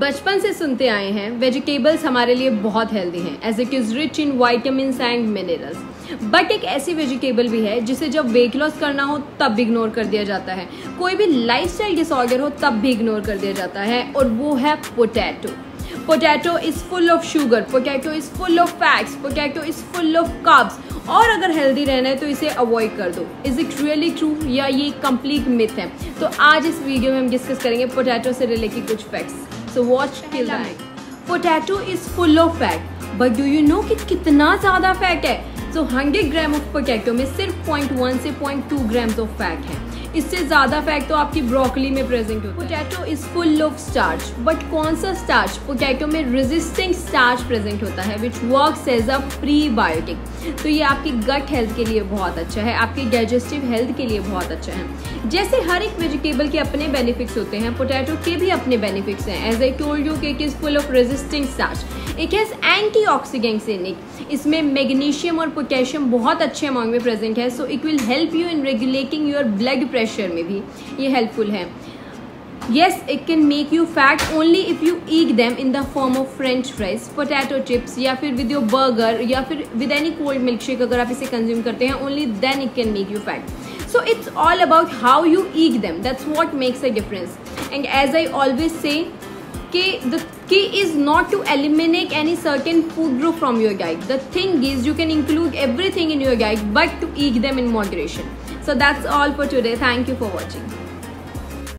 बचपन से सुनते आए हैं। वेजिटेबल्स हमारे लिए बहुत हेल्दी हैं। As it is rich in vitamin and minerals but एक ऐसी वेजिटेबल भी है, जिसे जब वेट लॉस करना हो, तब इग्नोर कर दिया जाता है। कोई भी लाइफस्टाइल डिसऑर्डर हो, तब भी इग्नोर कर दिया जाता है, और वो है potato potato is full of sugar potato is full of fats potato is full of carbs और अगर हेल्दी रहना है तो इसे अवॉइड कर दो। इज़ इट रियली ट्रू या ये कंप्लीट मिथ है? तो आज इस वीडियो में हम डिस्कस करेंगे पोटैटो से रिलेटेड कुछ facts Till the end. Potato is full of fat. But do you know कि कितना ज़्यादा फैट है so so, 100 gram of potato में सिर्फ़ 0.1 से 0.2 ग्राम्स ऑफ़ फैट है इससे ज़्यादा फैट तो आपकी ब्रोकली में प्रेजेंट होता है। Potato is full of starch but कौन सा स्टार्च पोटैटो में रेजिस्टिंग स्टार्च प्रेजेंट होता है which work as a prebiotic तो ये आपकी गट हेल्थ के लिए बहुत अच्छा है, आपकी डाइजेस्टिव हेल्थ के लिए बहुत अच्छा है। जैसे हर एक वेजिटेबल के अपने बेनिफिट्स होते हैं पोटैटो के भी अपने बेनिफिट्स हैं। एज आई टोल्ड यू के it is full of resisting starch it has antioxidants in it इसमें मैग्नीशियम और पोटेशियम बहुत अच्छे अमाउंट में प्रेजेंट है so it will help you in regulating your blood pressure में भी. ये हेल्पफुल है. Yes it can make you fat only if you eat them in the form of French fries potato chips या फिर with your burger या फिर with any cold milk shake अगर आप इसे कंज्यूम करते हैं only then it can make you fat so it's all about how you eat them that's what makes a difference and as I always the key is not to eliminate any certain food group from your diet the thing is you can include everything in your diet but to eat them in moderation. So that's all for today. Thank you for watching